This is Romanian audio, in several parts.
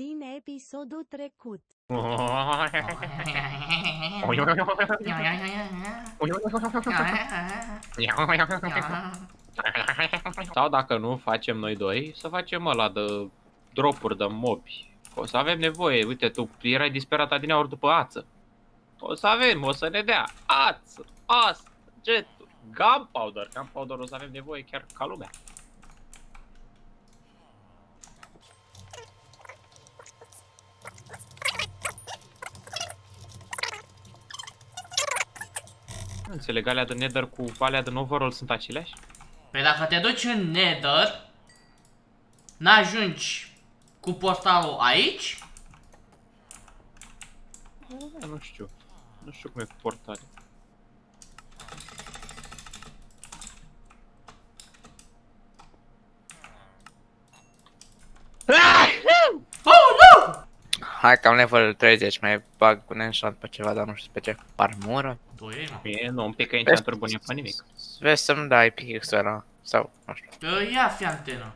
din episodul trecut. Sau dacă nu facem noi doi, să facem ăla de dropuri de mobi. O să avem nevoie, uite, tu erai disperat adineauri după ață. O să avem, o să ne dea ață, asta, jeturi, gunpowder. Gunpowder o să avem nevoie chiar ca lumea. Nu înțeleg, alea de nether cu alea de overall sunt aceleași? Păi dacă te duci în Nether, n-ajungi cu portalul aici? Da, nu știu. Nu știu cum e cu portale. Oh, nu! Hai că am level 30, mai bag un enchant pe ceva, dar nu știu pe ce. Armură? Tu e, mă. Mie nu, un pic că enchanturi bune pe nimic. Vezi să-mi dai pickaxe ăla. Sau, nu știu. Că ia fi antenă.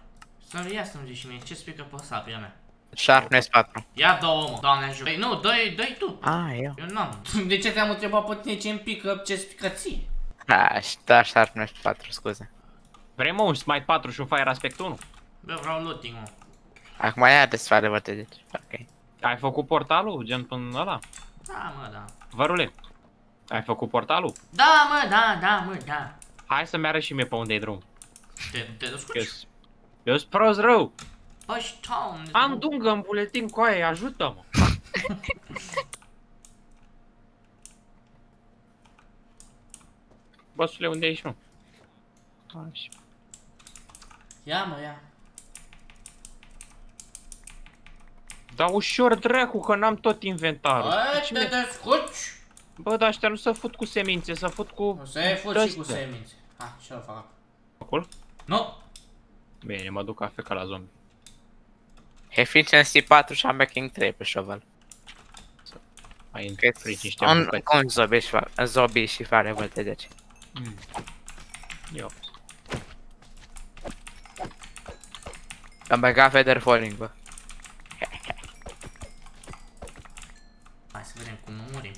Să ia să-mi zici și mie, ce spică pe sabia mea? Sharpness 4. Ia două, mă, doamne ajută. Păi nu, dă-i, dă tu. Ah, eu. Eu n-am. De ce te-am întrebat pe tine ce îmi pică, ce spică ție? Ha, și da, Sharpness 4, scuze. Vrei mă un Smite 4 și un Fire Aspect 1? Bă, vreau looting, mă. Acum ia desfac level 30. Ok. Ai făcut portalul, gen până ăla? Da, mă, da. Vărule, ai făcut portalul? Da, mă, da, da, mă, da. Hai să-mi arăți și mie pe unde e drum. Te, te descurci? Eu-s- Eu sunt prost rău. Bă, și town. Am dungă în buletin cu aia, ajută-mă. Bosule, unde ești, mă? Așa. Ia, mă, ia. Da ușor dracu, că n-am tot inventarul. Bă, Ce te mi- descurci? Bă, dar ăștia nu să fut cu semințe, să fut cu... O să iei fut și cu de-astea. semințe. Ah, ce-o fac acum? Acolo? Nu! Bine, mă duc cafe ca la zombie. Efficiency 4 și am backing 3 pe shovel. Ai în Cât frici niște un, bucăți. un zombie și fa, zombie și fa level 30. Mm. Eu. Am băgat feather falling, bă. Hai să vedem cum nu murim.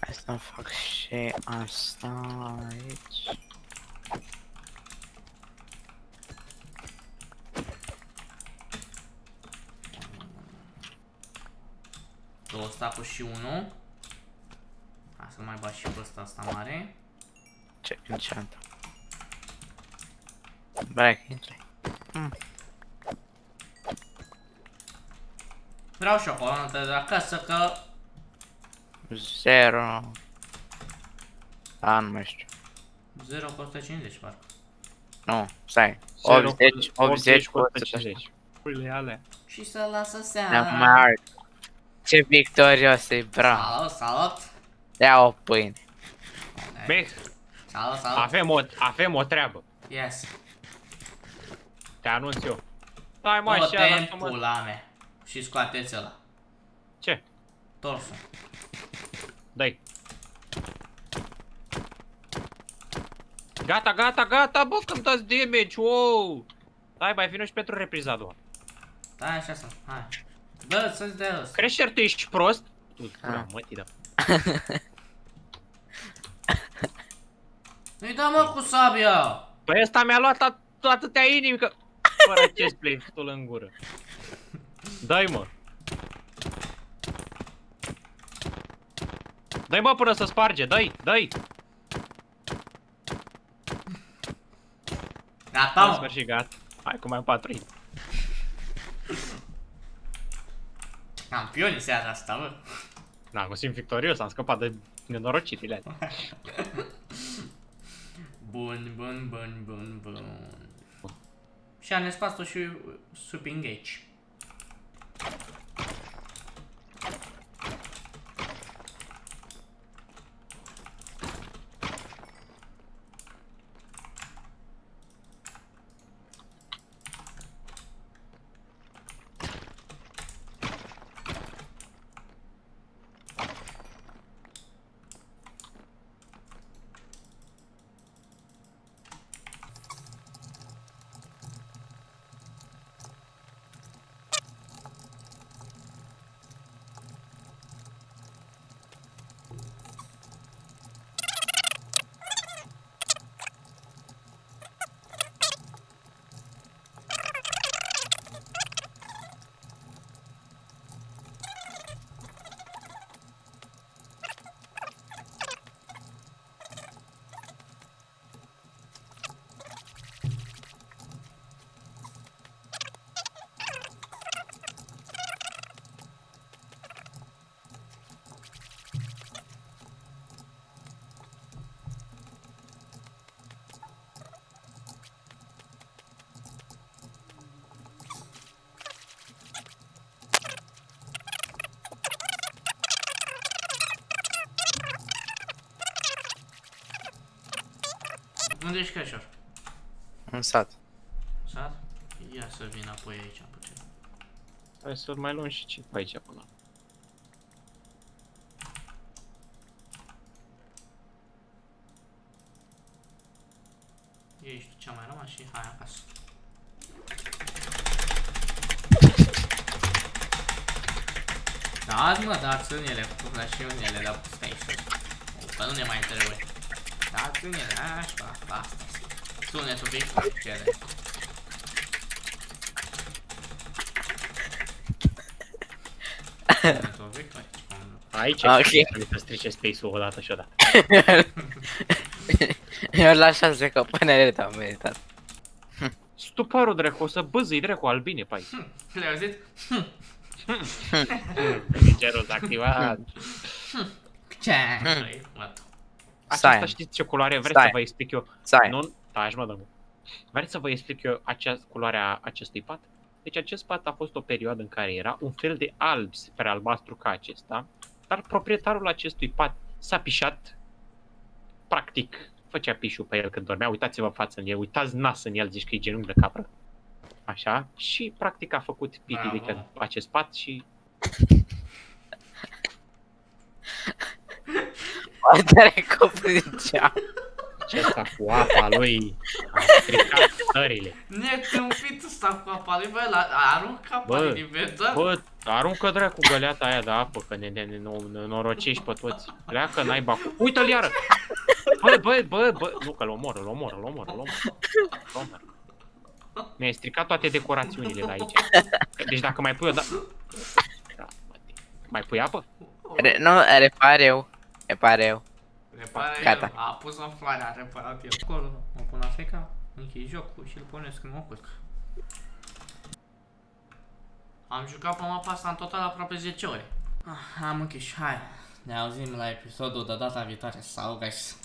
Hai să fac și asta aici. Două stacuri și unul. Hai să mai bat și pe ăsta, asta mare. Ce enchant. Backing 3. Vreau coloană de acasă că... 0. A, nu mai știu. 0 cu 150 parcă. Nu, stai. Zero 80, cu- 80 cu 150. Uite alea. Și să lasă seara. Mark. Ce victorios e, bra. Salut, salut. Ia o pâine. Bă, Salut, salut. avem o, avem o treabă. Yes. Te anunț eu. Stai mă, Mă, și ala tem să mă... pula mea. Și scoateți ăla. Ce? Torsul. Dai. Gata, gata, gata, bă, că-mi dați damage, wow! Hai, mai vină și pentru repriza a doua. Da, așa să. Hai. Dă, să-ți dea ăsta. Creșter, tu ești prost? Tu, Ah. da, mă, da. Nu-i da mă cu sabia. Păi ăsta mi-a luat at atâtea inimi că... Fără chestplay, futul în gură. Dai, mă. Dai, mă, până să sparge, dai, dai. Gata, În mă. sfârșit, gata. Hai, cu mai patru inimi. Campioni seara asta, bă. Da, mă simt victorios, am scăpat de nenorocitile astea. Bun, bun, bun, bun, bun. Și am spus și sub engage. Unde ești Crășor? În sat. Sat? Ia să vin apoi aici puțin. Hai să mai luăm și ce pe aici până. Ești ce mai rămas și hai acasă. Dați mă, dați în ele, până și în ele, dar stai sus. Că nu ne mai trebuie. Dați în ele, așa, asta. Sunetul Victor, cere. Sunetul Victor, cum Aici Ok. okay. să strice space-ul odată și odată. Eu la șase căpânele am meritat. Stuparul dracu, o să băzâi dracu albine pe aici. Le-ai auzit? Cerul activat. Ce? Păi, mă, Aceasta Stai. știți ce culoare? Vreți Stai. să vă explic eu? Stai. Nu, taci mă, domnul. Vreți să vă explic eu acea culoarea acestui pat? Deci acest pat a fost o perioadă în care era un fel de alb spre albastru ca acesta, dar proprietarul acestui pat s-a pișat, practic, făcea pișul pe el când dormea, uitați-vă în față în el, uitați nas în el, zici că e genunchi de capră. Așa, și practic a făcut pipi de Bravo. că acest pat și Poate coprințea. acesta cu apa lui a stricat stările. Ne tâmpit ăsta cu apa lui, bă, la, aruncă apa Bă, din inventar. Bă, aruncă dracu găleata aia de apă, că ne, ne, ne, ne, ne norocești pe toți. Pleacă naiba cu... Uită-l iară! Bă, bă, bă, bă, nu că-l omor, îl omor, îl omor, îl omor. Îl omor. Mi-ai stricat toate decorațiunile de aici. Deci dacă mai pui o da... Da, mă, Mai pui apă? Re- Nu, repar eu. Repar eu. Repara Gata. el, a pus o floare, a reparat el. Acolo, mă pun la feca, închid jocul și îl pornesc în mă culc. Am jucat pe mapa asta în total aproape 10 ore. Ah, am închis, hai. Ne auzim la episodul de data viitoare. Sau, guys.